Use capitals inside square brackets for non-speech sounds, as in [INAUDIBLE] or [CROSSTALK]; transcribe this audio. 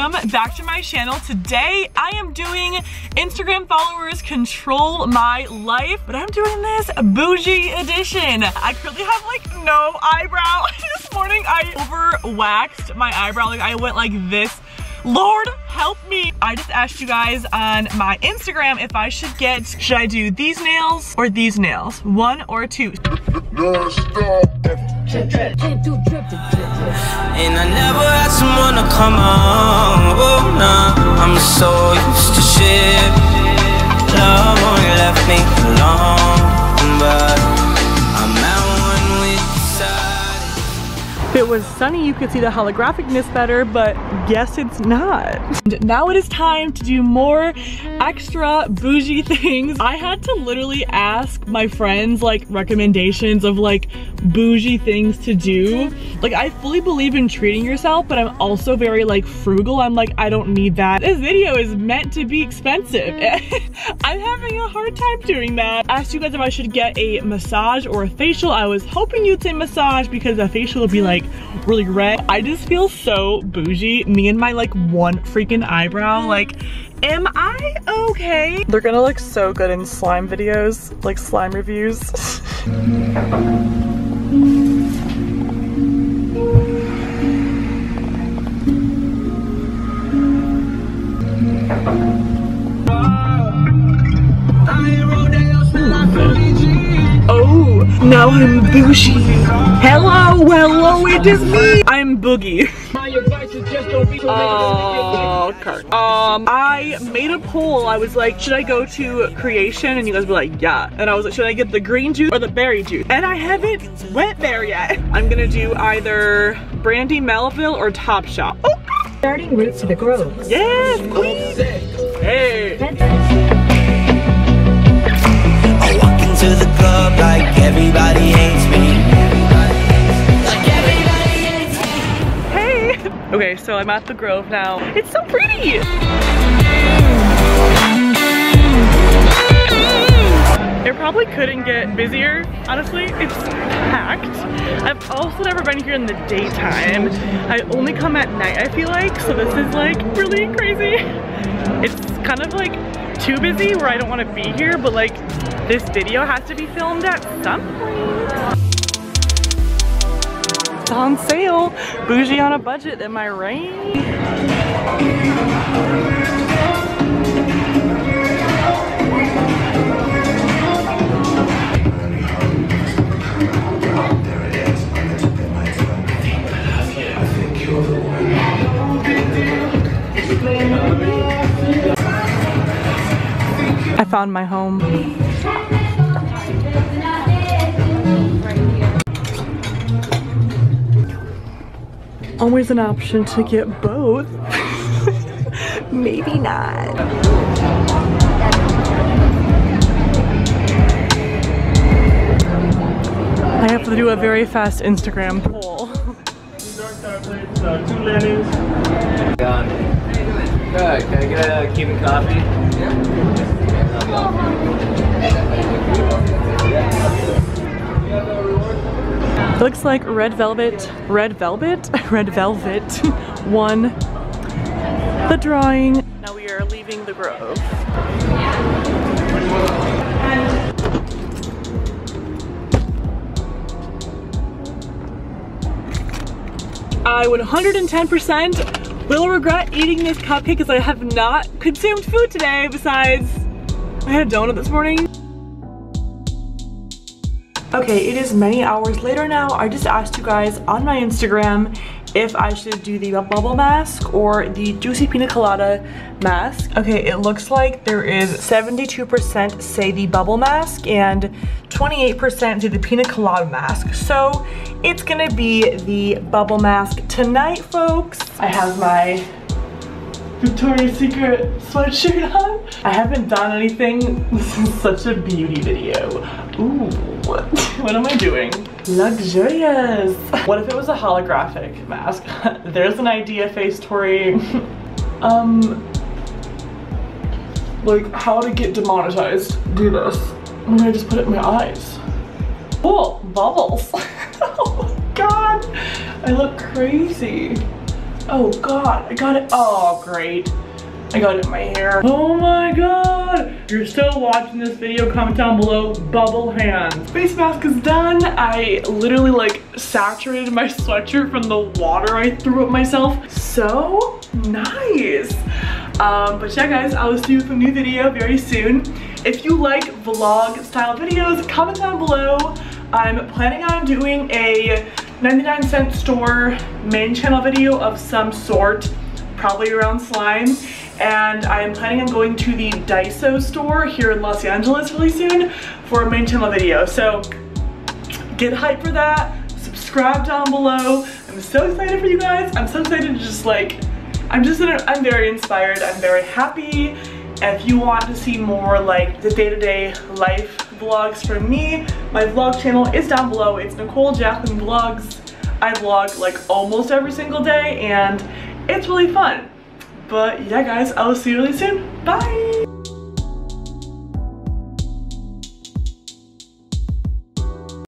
welcome back to my channel. Today I am doing Instagram followers control my life, but I'm doing this bougie edition. I currently have like no eyebrow. [LAUGHS] this morning I over waxed my eyebrow, like I went like this Lord help me. I just asked you guys on my Instagram if I should get, should I do these nails or these nails? One or two? [LAUGHS] No, stop. And I never had someone to come on. Oh, nah. I'm so used to shit. Love only left me alone. But If it was sunny, you could see the holographicness better, but guess it's not. And now it is time to do more extra bougie [LAUGHS] things. I had to literally ask my friends like recommendations of like bougie things to do. Like I fully believe in treating yourself, but I'm also very like frugal. I'm like, I don't need that. This video is meant to be expensive. [LAUGHS] I'm having a hard time doing that. I asked you guys if I should get a massage or a facial. I was hoping you'd say massage because a facial would be like really red. I just feel so bougie. Me and my like one freaking eyebrow, like Am I okay? They're gonna look so good in slime videos, like slime reviews. [LAUGHS] Oh, now I'm bougie. Hello, hello, it is me. I'm Boogie. [LAUGHS] Oh, Kurt. Um, I made a poll. I was like, should I go to Kreation? And you guys were like, yeah. And I was like, should I get the green juice or the berry juice? And I haven't went there yet. I'm gonna do either Brandy Melville or Topshop. Oh. Starting route to the Grove. Yes, queen. Hey to the club like everybody hates me. Okay, so I'm at the Grove now. It's so pretty! It probably couldn't get busier, honestly. It's packed. I've also never been here in the daytime. I only come at night, I feel like, so this is like really crazy. It's kind of like too busy where I don't want to be here, but like this video has to be filmed at some point. It's on sale. Bougie on a budget, am I right? I found my home. Always an option to get both. [LAUGHS] Maybe not. I have to do a very fast Instagram poll. Good. Can I get a Cuban coffee? Yeah. Looks like Red Velvet, Red Velvet, [LAUGHS] Red Velvet [LAUGHS] won the drawing. Now we are leaving the Grove. I would 110% will regret eating this cupcake because I have not consumed food today besides I had a donut this morning. Okay, it is many hours later now. I just asked you guys on my Instagram if I should do the bubble mask or the juicy pina colada mask. Okay, it looks like there is 72% say the bubble mask and 28% do the pina colada mask. So it's gonna be the bubble mask tonight, folks. I have my Victoria's Secret sweatshirt on. I haven't done anything. [LAUGHS] This is such a beauty video. Ooh, [LAUGHS] what am I doing? Luxurious. What if it was a holographic mask? [LAUGHS] There's an idea face, Tori. [LAUGHS] um, like how to get demonetized. Do this. I'm gonna just put it in my eyes. Oh, bubbles. oh God, I look crazy. Oh God, I got it. Oh, great. I got it in my hair. Oh my God. If you're still watching this video, comment down below, bubble hands. Face mask is done. I literally like saturated my sweatshirt from the water I threw at myself. So nice. Um, but yeah guys, I will see you with a new video very soon. If you like vlog style videos, comment down below. I'm planning on doing a 99 cent store main channel video of some sort, probably around slime and I am planning on going to the Daiso store here in Los Angeles really soon for a main channel video. So get hyped for that, subscribe down below. I'm so excited for you guys. I'm so excited to just like, I'm just, a, I'm very inspired. I'm very happy. If you want to see more like the day-to-day -day life vlogs from me, my vlog channel is down below. It's Nichole Jacklyne Vlogs. I vlog like almost every single day and it's really fun. But yeah guys, I will see you really soon. Bye!